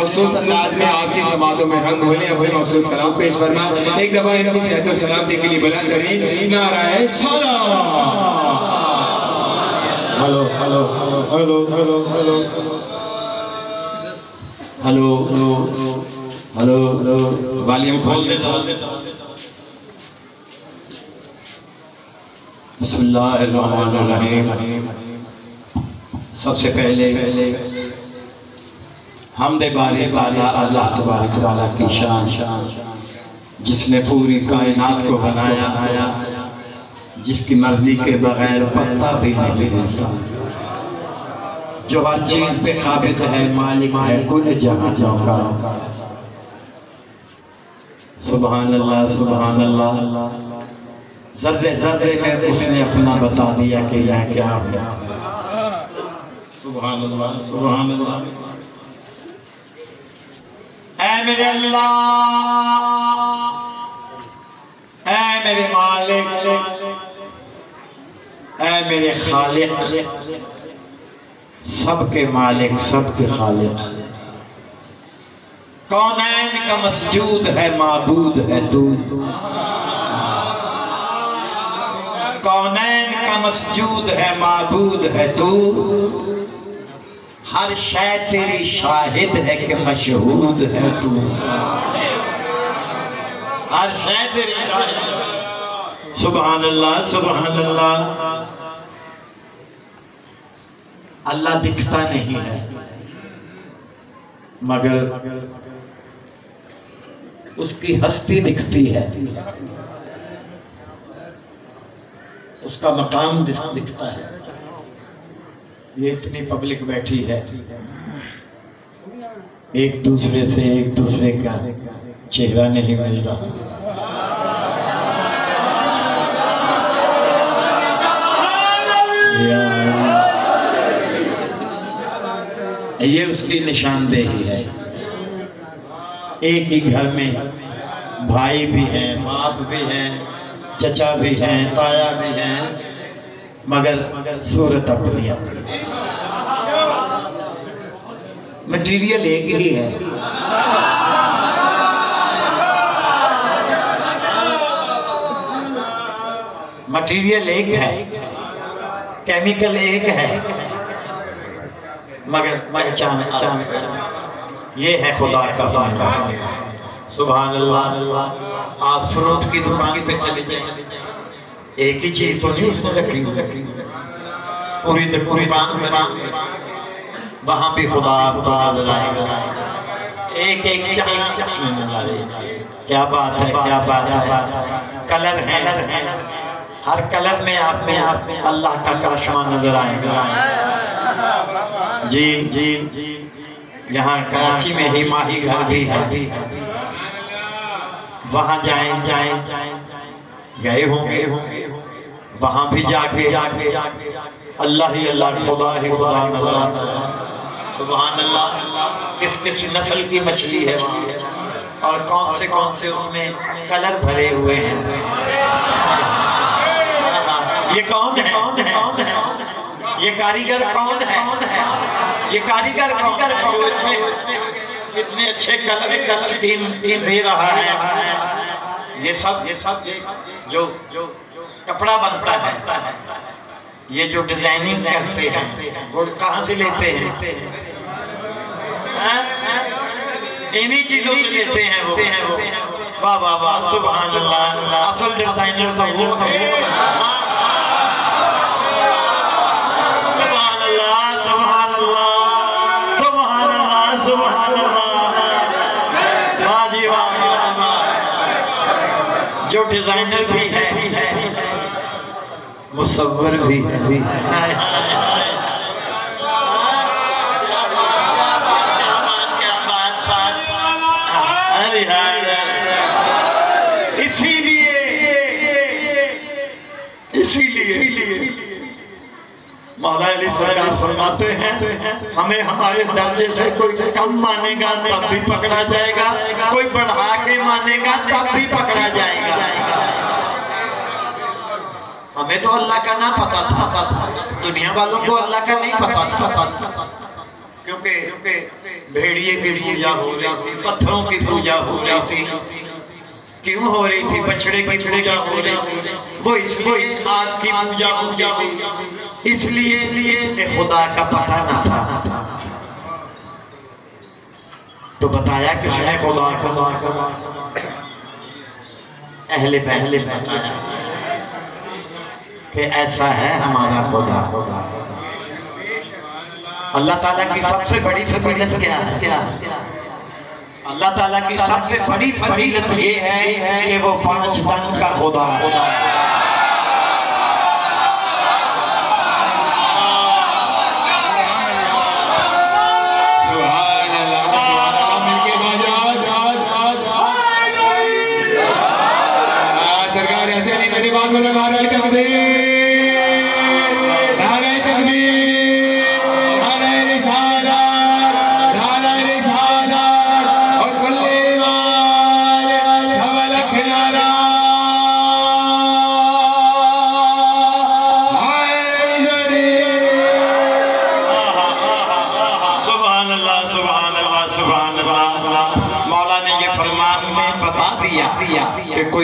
مخصوص انداز میں آپ کی سماعتوں میں رنگ ہولے اپنے مخصوص کلام پیش فرما۔ ایک دفعہ ان کی صحت و سلامتی کے لیے بلند کریں۔ نعرہ سلام۔ Hello hello hello hello hello hello. Hello hello hello volume کھول دیتا۔ بسم اللہ الرحمن الرحیم۔ سب سے پہلے حمد باری تعالیٰ اللہ تبارک تعالیٰ کی شان، جس نے پوری کائنات کو بنایا، جس کی مرضی کے بغیر پتہ بھی نہیں ہلتا جو ہر چیز پہ قابض ہے، مالک ہے، کل جہاں کا۔ سبحان اللہ سبحان اللہ۔ ذرے ذرے میں اس نے اپنا بتا دیا کہ یہ کیا ہے۔ سبحان اللہ سبحان اللہ۔ اے میرے اللہ اے میرے مالک، اے میرے خالق، سب کے مالک، سب کے خالق۔ کونین کا مسجود ہے، معبود ہے تو کونین کا مسجود ہے، معبود ہے تو ہر شے تیری شاہد ہے کہ مشہود ہے تو۔ ہر شے تیری شاہد سبحان اللہ سبحان اللہ۔ اللہ دکھتا نہیں ہے۔ مگر اس کی ہستی دکھتی ہے۔ اس کا مقام دکھتا ہے۔ یہ اتنی پبلک بیٹھی ہے۔ ایک دوسرے سے ایک دوسرے کا چہرہ نہیں مل رہا۔ یہ اس کی نشاندہی ہے۔ ایک ہی گھر میں بھائی بھی ہیں باپ بھی ہیں، چچا بھی ہیں، تایا بھی ہیں، مگر صورت اپنی اپنی۔ مٹیریل ایک ہی ہے مٹیریل ایک ہے کیمیکل ایک ہے مگر پہچان یہ ہے خدا کا بانا سبحان اللہ آپ فروٹ کی دکان پہ چلے جائیں ایک ہی چیز تو نہیں اس نے رکھی پوری پوری دکان پہ وہاں بھی خدا خدا نظر آئے گا۔ ایک ایک چاہ میں نظر آئے گا کیا بات ہے، کیا بات ہے۔ کلر ہے، ہر کلر میں آپ میں اللہ کا کرشمہ نظر آئے گا۔ جی جی یہاں کراچی میں ہی ماہی گھر بھی ہے۔ وہاں جائیں جائیں گئے ہوں۔ گے وہاں بھی جا کے اللہ ہی اللہ، خدا ہی خدا، نظر آتا ہے۔ سبحان اللہ، کس کس نسل کی مچھلی ہے اور کون سے کون سے اس میں کلر بھرے ہوئے ہیں؟ یہ کون ہے؟ یہ کاریگر کون ہے؟ یہ کاریگر کون ہے؟ اتنے اچھے کلر سکین دے رہا ہے۔ یہ سب جو کپڑا بنتا ہے۔ یہ جو ڈیزائننگ کرتے ہیں، وہ کہاں سے لیتے ہیں؟ ہاں؟ انہی چیزوں سے لیتے ہیں وہ۔ واہ واہ واہ سبحان اللہ اصل ڈیزائنر تو وہ سبحان اللہ سبحان اللہ سبحان اللہ سبحان اللہ واہ جی واہ۔ جو ڈیزائنر بھی ہے مصور بھی ہے۔ اسی لیے اسی لیے مولا علی سرکار فرماتے ہیں، ہمیں ہمارے درجے سے کوئی کم مانے گا تب بھی پکڑا جائے گا، کوئی بڑھا کے مانے گا تب بھی پکڑا جائے گا۔ ہمیں تو اللہ کا نہ پتا تھا، دنیا والوں کو اللہ کا نہیں پتا تھا۔ کیونکہ بھیڑیے کی پوجا ہو رہی تھی، پتھروں کی پوجا ہو رہی تھی۔ کیوں ہو رہی تھی؟ بچڑے کی پوجا ہو رہی تھی۔ وہ اس لیے آگ کی پوجا ہو رہی تھی۔ اس لیے کہ خدا کا پتہ نہ تھا۔ تو بتایا کہ اس نے خدا کا اہل پہلے بتایا۔ کہ ایسا ہے ہمارا خدا۔ اللہ تعالیٰ کی سب سے بڑی فضیلت کیا ہے؟ اللہ تعالیٰ کی سب سے بڑی فضیلت یہ ہے کہ وہ پانچ دن کا خدا ہے۔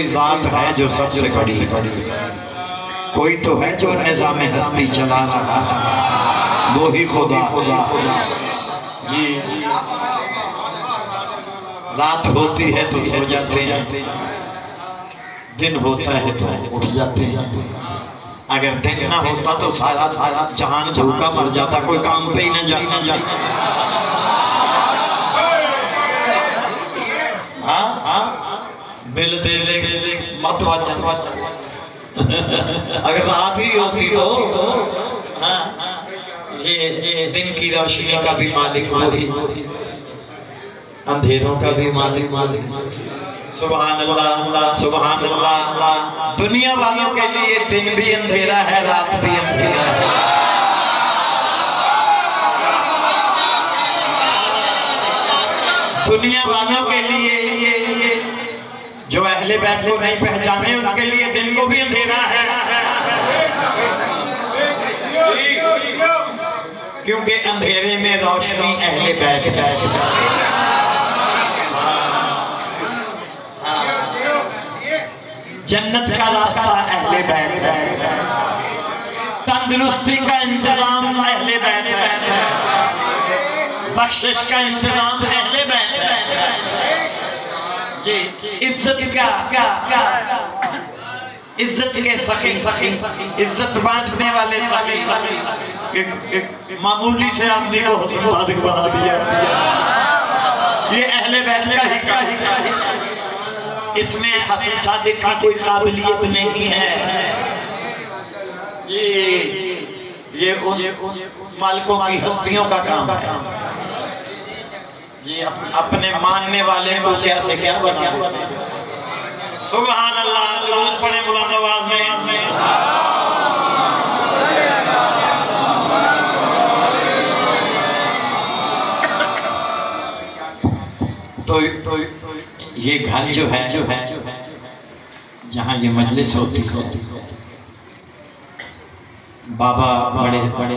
کوئی ذات ہے جو سب سے بڑی کوئی تو ہے جو نظام ہستی چلا رہا ہے؟ وہی خدا جی رات ہوتی ہے تو سو جاتے ہیں۔ دن ہوتا ہے تو اٹھ جاتے ہیں۔ اگر دن نہ ہوتا تو سارا سارا جہان بھوکا مر جاتا۔ کوئی کام پہ ہی نہ جانا جانا ہاں ہاں۔ بل دے لے مت وجہ اگر رات ہی ہوتی تو ہاں، یہ دن کی روشنی کا بھی مالک وہی اندھیروں کا بھی مالک مالک سبحان اللہ سبحان اللہ۔ دنیا والوں کے لیے دن بھی اندھیرا ہے، رات بھی اندھیرا ہے۔ دنیا والوں کے لیے اہل بیت کو نہیں پہچانے، ان کے لیے دن کو بھی اندھیرا ہے۔ کیونکہ اندھیرے میں روشنی اہل بیت ہے۔ جنت کا راستہ اہل بیت ہے۔ تندرستی کا انتظام اہل بیت ہے۔ بخشش کا انتظام اہل بیت ہے۔ جی۔ عزت کا عزت کے سخی سخی عزت بانٹنے والے سخی معمولی سے آدمی کو حسن صادق بنا دیا۔ یہ اہل بیت کا ہی کام اس میں حسن صادق کی کوئی قابلیت نہیں ہے۔ یہ ان مالکوں کی ہستیوں کا کام ہے۔ یہ اپنے ماننے والے کو کیا سے کیا بنا دیتے ہیں؟ سبحان اللہ درود پڑھیں بلند آواز میں۔ تو یہ گھر جو ہے جو ہے، جہاں یہ مجلس ہوتی ہے، بابا بڑے بڑے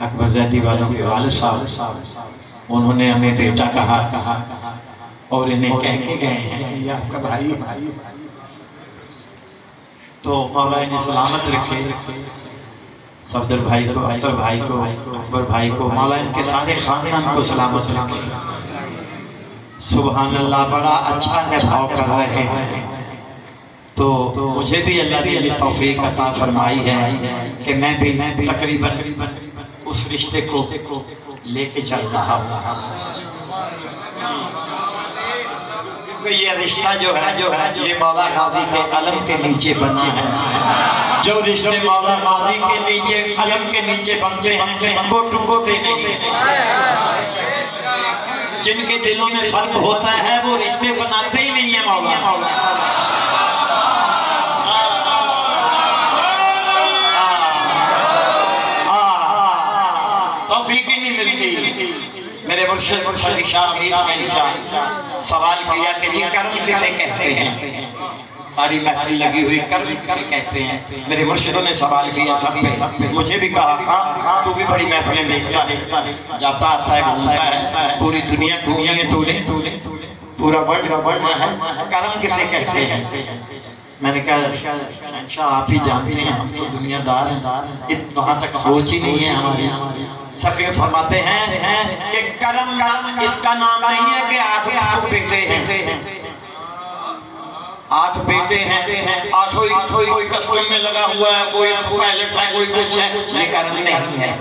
اکبر زیدی والوں کے والد صاحب انہوں نے ہمیں بیٹا کہا اور انہیں کہہ کے گئے ہیں کہ یہ آپ کا بھائی تو مولا انہیں سلامت رکھے۔ صفدر بھائی کو اختر بھائی کو، اکبر بھائی کو، مولا ان کے سارے خاندان کو سلامت رکھے۔ سبحان اللہ، بڑا اچھا نبھاؤ کر رہے ہیں۔ تو مجھے بھی اللہ نے یہ توفیق عطا فرمائی ہے کہ میں بھی تقریباً اس رشتے کو لے کے چل رہا ہوں یہ رشتہ جو ہے جو ہے یہ مولا غازی کے علم کے نیچے بنا ہے۔ جو رشتے مولا غازی کے نیچے علم کے نیچے بنتے ہیں، وہ ٹوٹتے نہیں جن کے دلوں میں فرق ہوتا ہے، وہ رشتے بناتے ہی نہیں ہیں مولا۔ مرشد مرشد شاہ امیر شاہ، سوال کیا کہ جی کرم کسے کہتے ہیں؟ ساری محفل لگی ہوئی کرم کسے کہتے ہیں؟ میرے مرشدوں نے سوال کیا سب پہ، مجھے بھی کہا ہاں تو بھی بڑی محفلیں دیکھتا ہے، جاتا آتا ہے، گھومتا ہے، پوری دنیا گھومی ہے تو نے پورا ورلڈ ورلڈ ہے، کرم کسے کہتے ہیں؟ میں نے کہا، شہنشاہ، آپ ہی جانتے ہیں، ہم تو دنیا دار ہیں وہاں تک سوچ ہی نہیں ہے ہماری۔ سخیر فرماتے ہیں کہ کرم اس کا نام نہیں ہے کہ آٹھ بیٹے ہیں۔ آٹھ بیٹے ہیں۔ آٹھوں کوئی کسٹم میں لگا ہوا ہے کوئی پائلٹ ہے کوئی کچھ ہے۔ یہ کرم نہیں ہے۔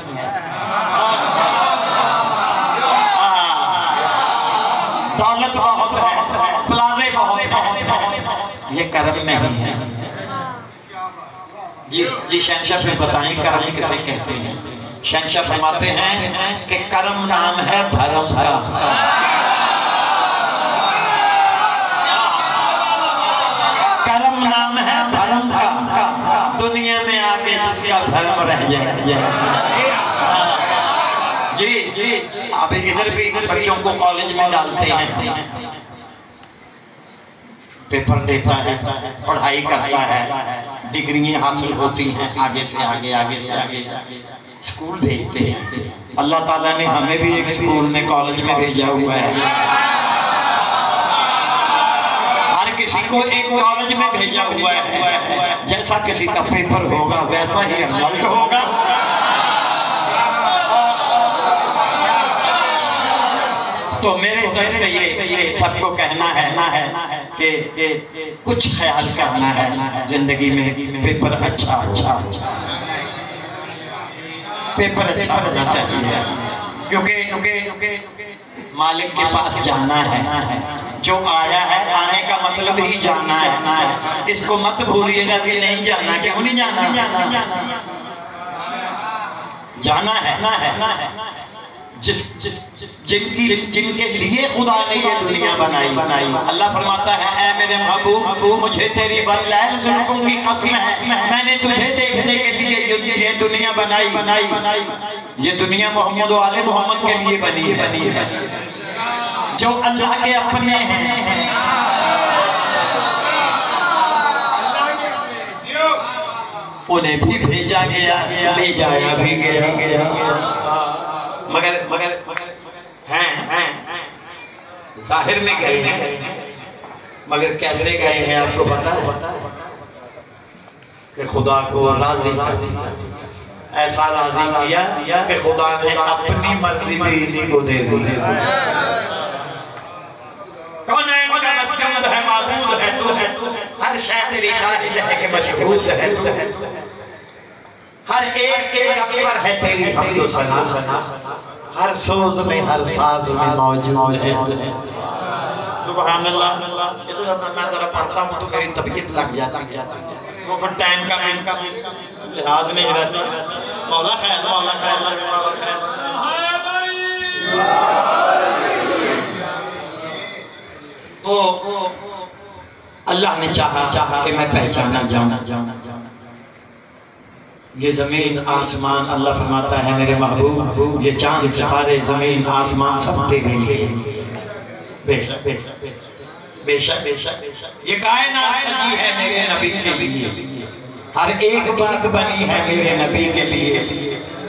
دولت بہت ہے پلازے بہت ہے یہ کرم نہیں ہے۔ جی جی شہنشاہ پھر بتائیں کرم کسے کہتے ہیں؟ شہنشاہ فرماتے ہیں کہ کرم نام ہے بھرم کا۔ کرم نام ہے بھرم کا۔ دنیا میں آگے جس کا بھرم رہ جائے۔ جی جی اب ادھر بھی بچوں کو کالج میں ڈالتے ہیں۔ پیپر دیتا ہے، پڑھائی کرتا ہے، ڈگریاں حاصل ہوتی ہیں، آگے سے آگے آگے سے آگے۔ اسکول بھیجتے ہیں اللہ تعالیٰ نے ہمیں بھی ایک اسکول میں کالج میں بھیجا ہوا ہے۔ ہر کسی کو ایک کالج میں بھیجا ہوا ہے۔ جیسا کسی کا پیپر ہوگا، ویسا ہی رزلٹ ہوگا۔ تو میرے طرف سے یہ سب کو کہنا ہے کہ کچھ خیال کرنا ہے۔ زندگی میں پیپر اچھا اچھا پیپر اچھا ہونا چاہیے کیونکہ مالک کے پاس جانا ہے جو آیا ہے آنے کا مطلب ہی جانا ہے اس کو مت بھولیے گا کہ نہیں جانا کیوں نہیں جانا جانا ہے جس جن کی جن کے لیے خدا نے یہ دنیا بنائی۔ اللہ فرماتا ہے، اے میرے محبوب، مجھے تیری بلیل زلفوں کی قسم ہے۔ میں نے تجھے دیکھنے کے لیے یہ دنیا بنائی۔ یہ دنیا محمد و آل محمد کے لیے بنی ہے۔ جو اللہ کے اپنے ہیں۔ انہیں بھی بھیجا گیا، لے جایا بھی گیا۔ مگر مگر ہیں ہیں ظاہر میں گئے ہیں، مگر کیسے گئے ہیں آپ کو پتا ہے؟ کہ خدا کو راضی ایسا راضی کیا کہ خدا نے اپنی مرضی بھی انہی کو دے دی۔ کون ہے مجھے مسجود ہے؟ معبود ہے تو ہے۔ ہر شہ تیری شاہد ہے کہ مشہود ہے تو ہے۔ ہر ایک ایک اکبر ہے تیری حمد و سنا ہر سوز میں ہر ساز میں موجود ہے۔ سبحان اللہ۔ یہ تو میں ذرا پڑھتا ہوں تو میری طبیعت لگ جاتی ہے۔ وہ پر ٹائم کا میں لحاظ نہیں رہتا۔ مولا خیر مولا خیر مولا خیر۔ تو اللہ نے چاہا کہ میں پہچانا جاؤں۔ یہ زمین آسمان اللہ فرماتا ہے میرے محبوب، یہ چاند ستارے زمین آسمان سب تیرے لیے بے شک بے شک بے شک بے شک یہ کائنات سجی ہے میرے نبی کے لیے۔ ہر ایک بات بنی ہے میرے نبی کے لیے۔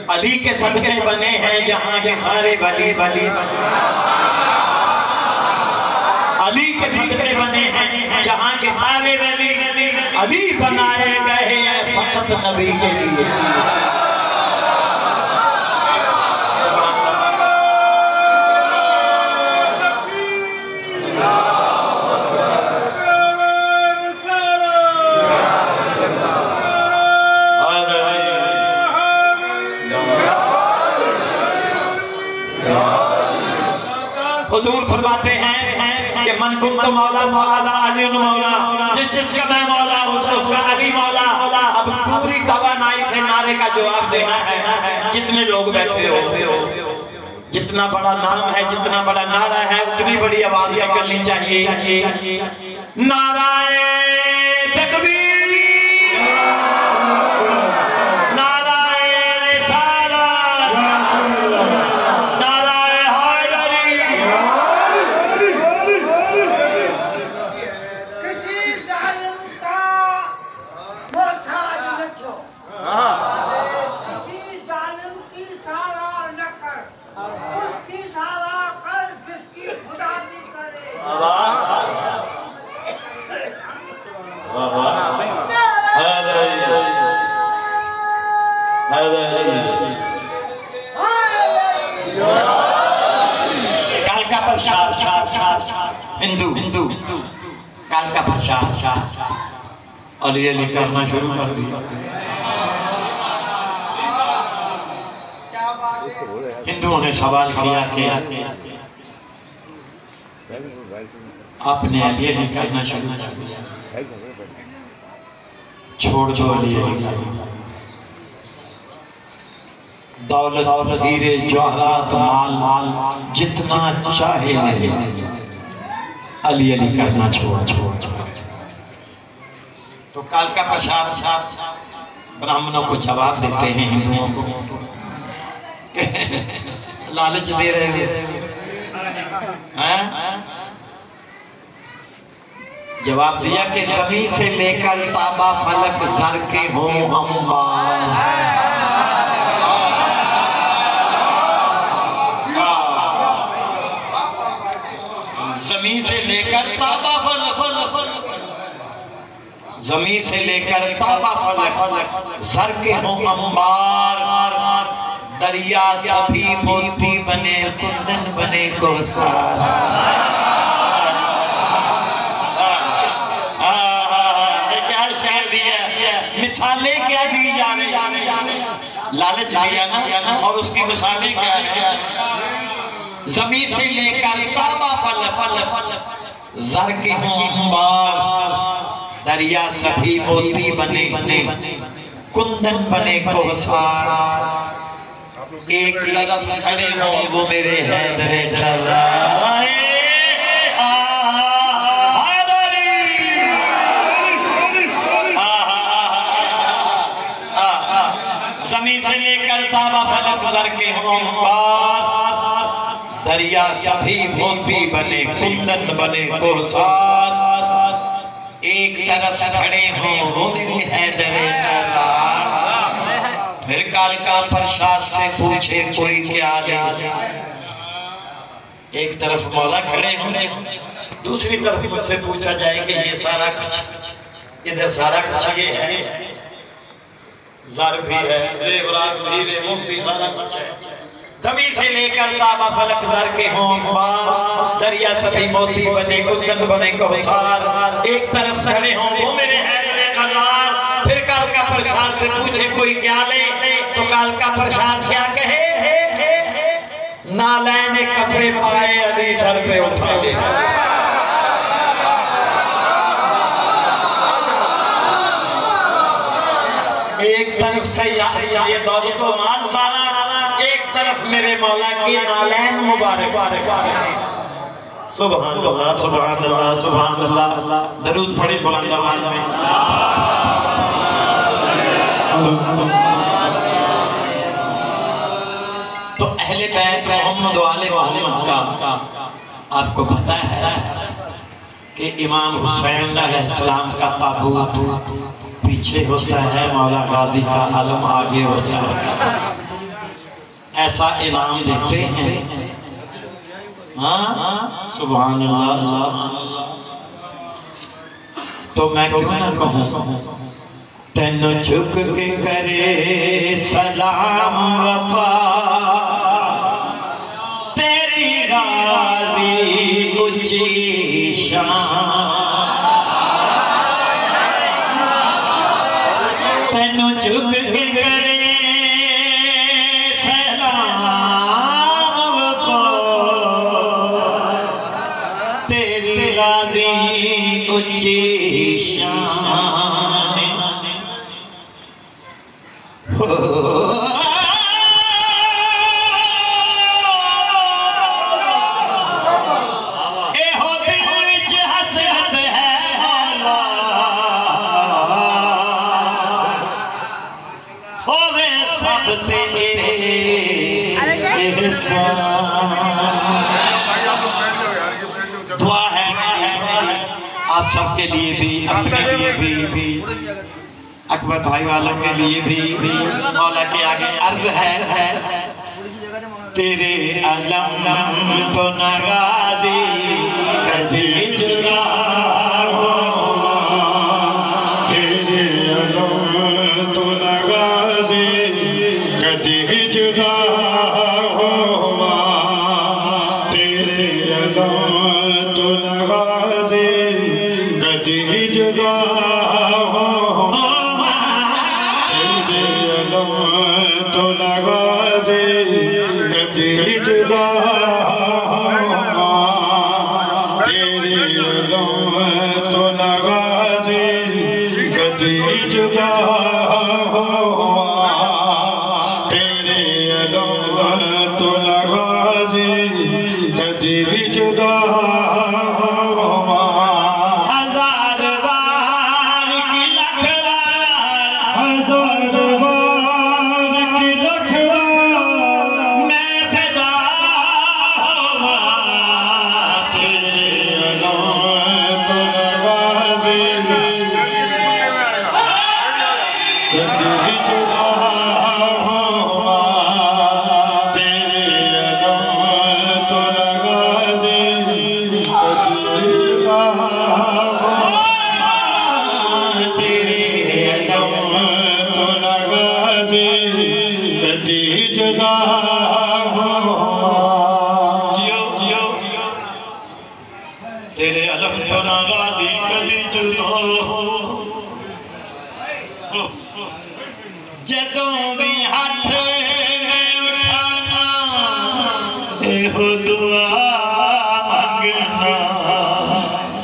علی کے صدقے بنے ہیں جہاں کے سارے ولی ولی۔ علی کے صدقے بنے ہیں، جہاں کے سارے ولی علی بنائے گئے ہیں فقط نبی کے لیے۔ تو مولا مولا علی مولا، جس جس کا میں مولا، اس کا علی مولا۔ اب پوری توانائی سے نعرے کا جواب دینا ہے۔ جتنے لوگ بیٹھے ہو، جتنا بڑا نام ہے، جتنا بڑا نعرہ ہے، اتنی بڑی آواز نکلنی چاہیے۔ نعرہ علی علی کرنا شروع کر دی ہندو نے سوال کیا کہ آپ نے علی علی کرنا شروع کر دیا۔ چھوڑ جو علی علی کرنا دولت غیرے جوہرات، مال مال جتنا چاہے لے علی علی کرنا چھوڑ چھوڑ چھوڑ۔ تو کال کا پشار برامنوں کو جواب دیتے ہیں ہندووں کو۔ لالچ دے رہے ہو۔ ہاں؟ جواب دیا کہ زمین سے لے کر تابا فلک زر کے ہوں ہم زمین سے لے کر تابا زمین سے لے کر کعبہ فلک زر کے ہوں امبار دریا سبھی موتی بنے، کندن بنے کو سار مثالیں کیا دی جا رہی لالچ لیا نا، اور اس کی مثالیں کیا ہے۔ زمین سے لے کر کعبہ فلک زر کے ہوں امبار دریا سبھی موتی بنے کندن بنے کوسار ایک لگف کھڑے ہوں، وہ میرے حیدر کرائے زمین دریا سبھی موتی بنے کندن بنے کوسار ایک طرف کھڑے ہو میری حیدر نرار پھر کالکا پرشاہ سے پوچھے، کوئی کیا جا ایک طرف مولا کھڑے ہوں، دوسری طرف مجھ سے پوچھا جائے کہ یہ سارا کچھ، ادھر سارا کچھ یہ ہے۔ زر بھی ہے، زیورات بھی ہے، مفتی سارا کچھ ہے۔ سبھی سے لے کر تابہ فلک ذر کے ہوں بار دریا سبی موتی بنے کندن بنے، کوسار۔ ایک طرف کھڑے ہوں، وہ میرے حیدر قرار۔ پھر کالکا پرشان سے پوچھے کوئی کیا لے؟ تو کالکا پرشان کیا کہے؟ نالین کفرے پائے علی سر پہ اٹھا لے۔ ایک طرف سے یہ دولت و مال میرے مولا کی نالین مبارک۔ سبحان اللہ سبحان اللہ سبحان اللہ درود پڑھیں بلند آواز میں۔ تو اہل بیت محمد والے آل محمد کا آپ کو پتا ہے کہ امام حسین علیہ السلام کا تابوت پیچھے ہوتا ہے، مولا غازی کا علم آگے ہوتا ہے۔ ایسا انعام دیتے ہیں۔ ہاں؟ سبحان اللہ۔ تو میں کیوں نہ کہوں؟ تینو جھک کے کرے سلام وفا۔ تیری راضی اچھی شان۔ تینو جھک کے کرے کے لیے اکبر بھائی والوں کے لیے بھی مولا کے آگے عرض ہے۔ تیرے علم تو نغازی کر دی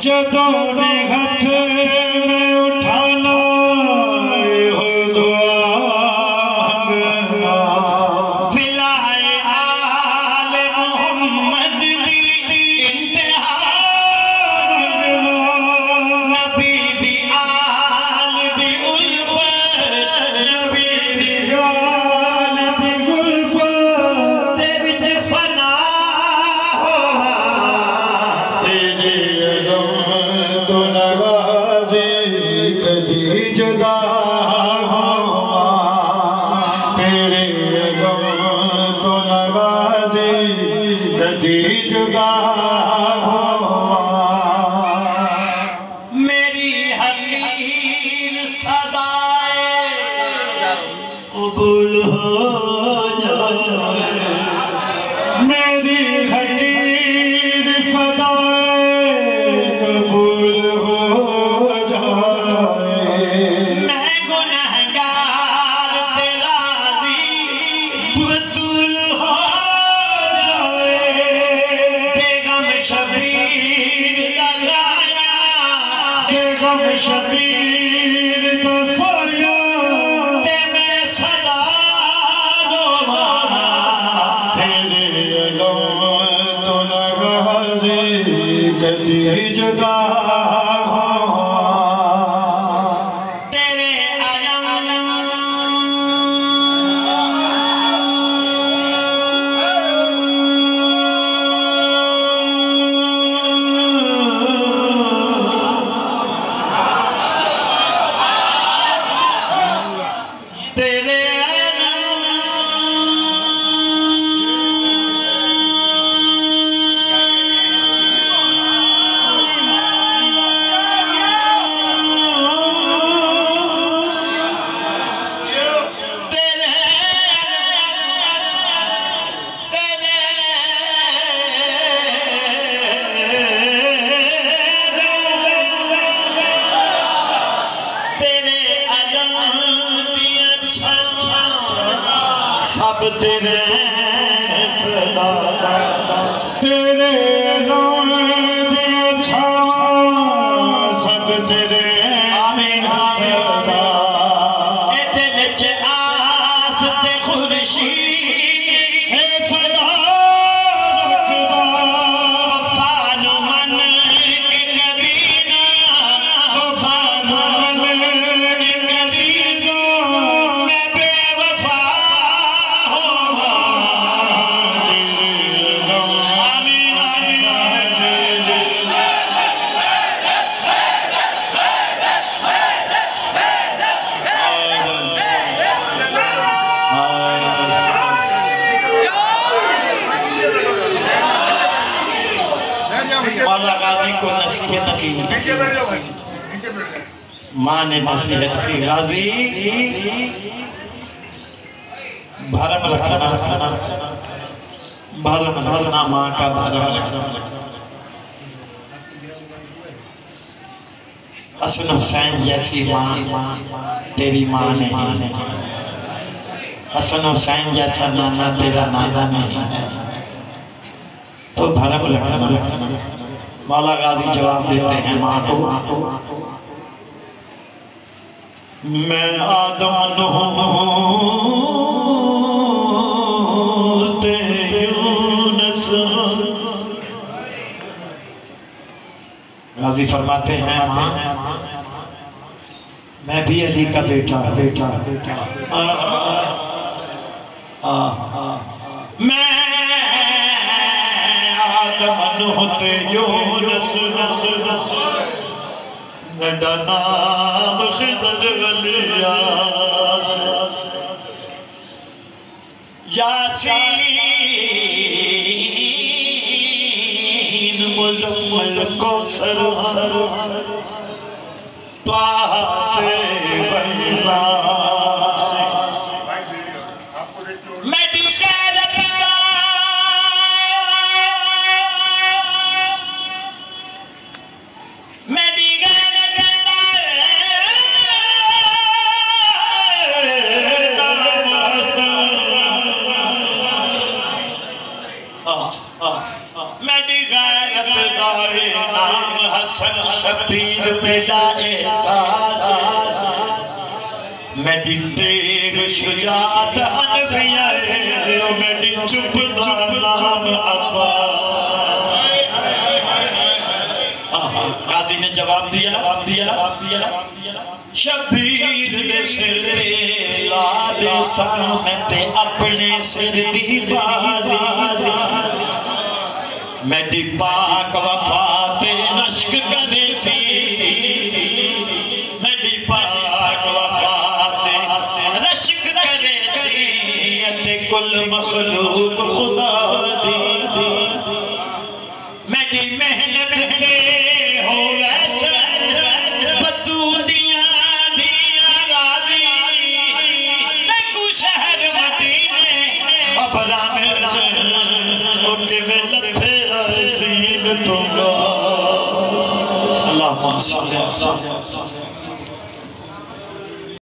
যত قبول ہو جائے۔ میری ہے نصیحت کی غازی، بھرم رکھنا بھرم رکھنا ماں کا بھرم۔ رکھنا حسن حسین جیسی ماں، تیری ماں نہیں۔ حسن حسین جیسا نانا، تیرا نانا نہیں تو بھرم رکھنا۔ مولا غازی جواب دیتے ہیں، ماں تو میں آدم نہوں تے یونس۔ غازی فرماتے ہیں، ماں، میں بھی علی کا بیٹا بیٹا بیٹا میں آدم نہوں تے یونس۔ میرا نام خضر ولیاس یاسین مزمل کوثر طاہتے شجاعت حنفیہ ہے۔ میری چپ دا نام عباس قاضی نے جواب دیا۔ شبیر دے سر تے لاد سامتے اپنے سر دی بادی میری پاک وفات سی اتے کل مخلوق